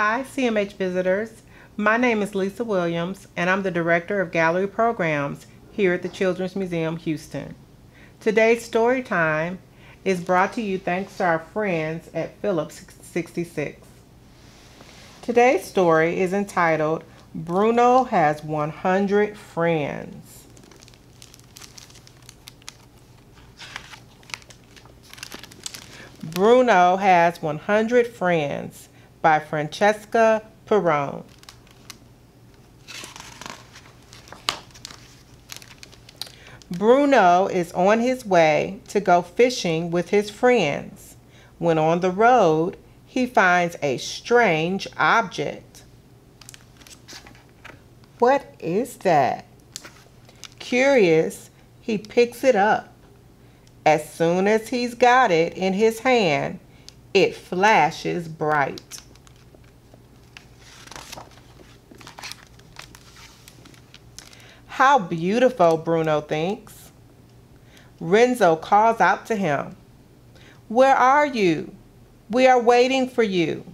Hi, CMH visitors. My name is Lisa Williams, and I'm the Director of Gallery Programs here at the Children's Museum Houston. Today's story time is brought to you thanks to our friends at Phillips 66. Today's story is entitled Bruno Has 100 Friends. Bruno Has 100 Friends by Francesca Pirrone. Bruno is on his way to go fishing with his friends. When on the road, he finds a strange object. What is that? Curious, he picks it up. As soon as he's got it in his hand, it flashes bright. How beautiful, Bruno thinks. Renzo calls out to him. Where are you? We are waiting for you.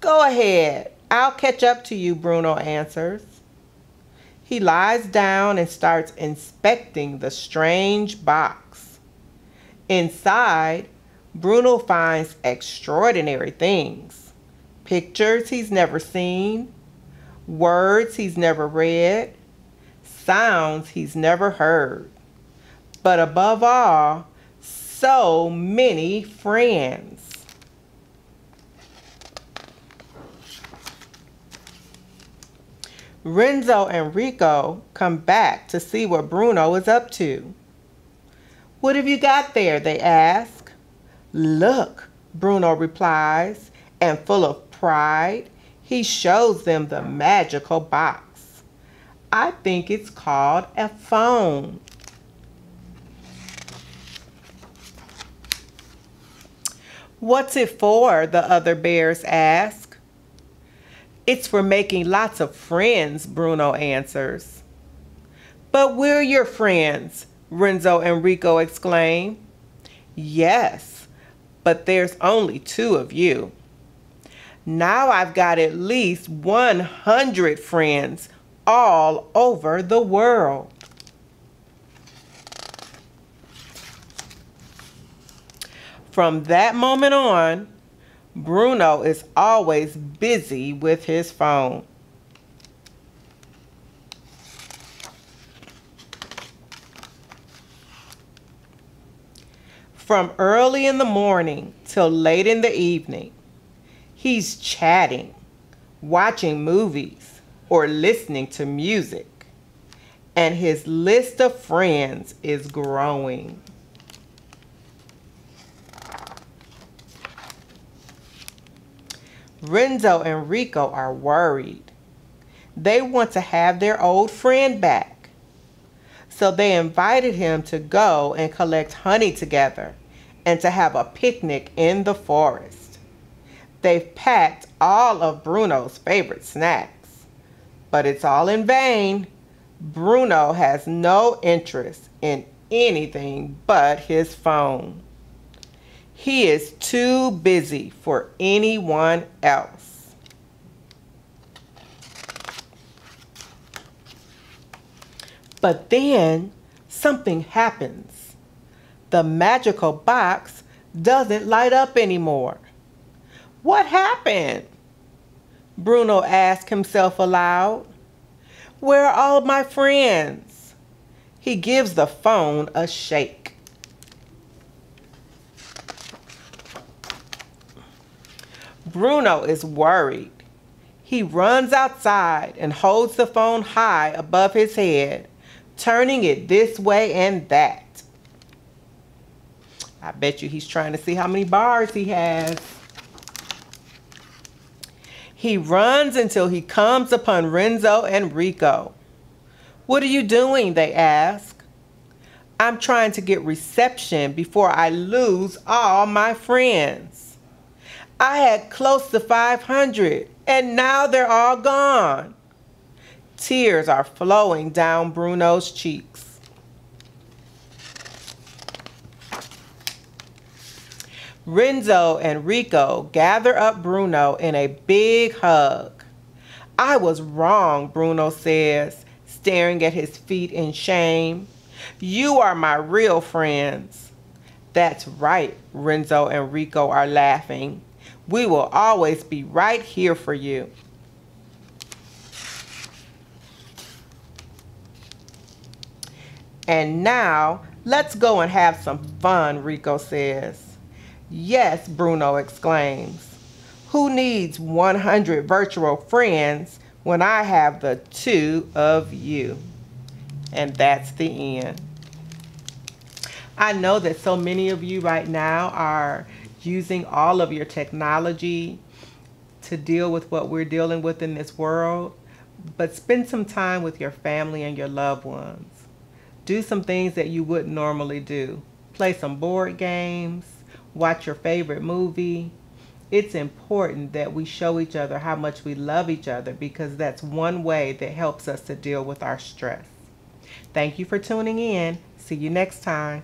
Go ahead. I'll catch up to you, Bruno answers. He lies down and starts inspecting the strange box. Inside, Bruno finds extraordinary things. Pictures he's never seen, words he's never read, sounds he's never heard. But above all, so many friends. Renzo and Rico come back to see what Bruno is up to. What have you got there? They ask. Look, Bruno replies, and full of pride, he shows them the magical box. I think it's called a phone. What's it for? The other bears ask. It's for making lots of friends, Bruno answers. But we're your friends, Renzo and Rico exclaim. Yes, but there's only two of you. Now I've got at least 100 friends all over the world. From that moment on, Bruno is always busy with his phone. From early in the morning till late in the evening, he's chatting, watching movies, or listening to music. And his list of friends is growing. Renzo and Rico are worried. They want to have their old friend back. So they invited him to go and collect honey together and to have a picnic in the forest. They've packed all of Bruno's favorite snacks, but it's all in vain. Bruno has no interest in anything but his phone. He is too busy for anyone else. But then something happens. The magical box doesn't light up anymore. What happened? Bruno asked himself aloud. Where are all my friends? He gives the phone a shake. Bruno is worried. He runs outside and holds the phone high above his head, turning it this way and that. I bet you he's trying to see how many bars he has. He runs until he comes upon Renzo and Rico. What are you doing? They ask. I'm trying to get reception before I lose all my friends. I had close to 500 and now they're all gone. Tears are flowing down Bruno's cheeks. Renzo and Rico gather up Bruno in a big hug. I was wrong, Bruno says, staring at his feet in shame. You are my real friends. That's right, Renzo and Rico are laughing. We will always be right here for you. And now, let's go and have some fun, Rico says. Yes, Bruno exclaims. Who needs 100 virtual friends when I have the two of you? And that's the end. I know that so many of you right now are using all of your technology to deal with what we're dealing with in this world, but spend some time with your family and your loved ones. Do some things that you wouldn't normally do. Play some board games, watch your favorite movie. It's important that we show each other how much we love each other because that's one way that helps us to deal with our stress. Thank you for tuning in. See you next time.